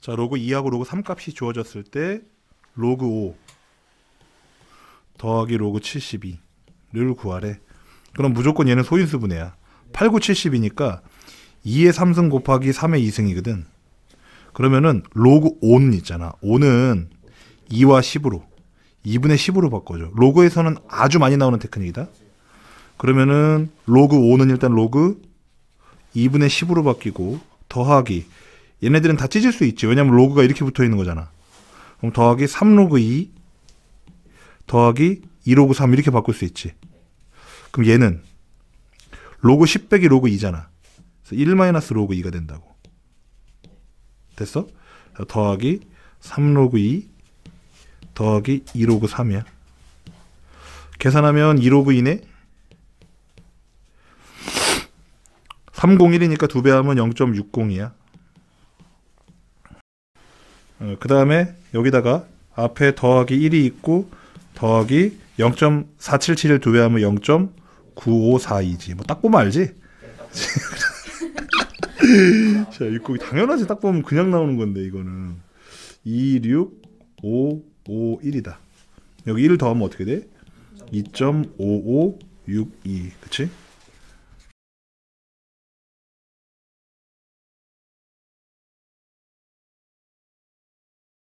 자, 로그 2하고 로그 3 값이 주어졌을 때 로그 5 더하기 로그 72를 구하래. 그럼 무조건 얘는 소인수 분해야. 8, 9, 72니까 2의 3승 곱하기 3의 2승이거든. 그러면은 로그 5는 있잖아. 5는 2와 10으로 2분의 10으로 바꿔줘. 로그에서는 아주 많이 나오는 테크닉이다. 그러면은 로그 5는 일단 로그 2분의 10으로 바뀌고 더하기 얘네들은 다 찢을 수 있지. 왜냐면 로그가 이렇게 붙어 있는 거잖아. 그럼 더하기 3로그 2 더하기 2로그 3 이렇게 바꿀 수 있지. 그럼 얘는 로그 10 빼기 로그 2잖아. 그래서 1 마이너스 로그 2가 된다고. 됐어? 자, 더하기 3로그 2 더하기 2로그 3이야. 계산하면 2로그 2네? 301이니까 두 배 하면 0.60이야. 어, 그 다음에 여기다가 앞에 더하기 1이 있고 더하기 0.477을 두배 하면 0.9542지. 뭐 딱 보면 알지? 자, 이거 당연하지. 딱 보면 그냥 나오는 건데 이거는 2, 6, 5, 5, 1이다. 여기 1 더하면 어떻게 돼? 2.5562. 그치?